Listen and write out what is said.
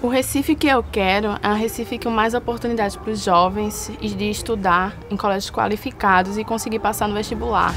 O Recife que eu quero é um Recife com mais oportunidades para os jovens de estudar em colégios qualificados e conseguir passar no vestibular.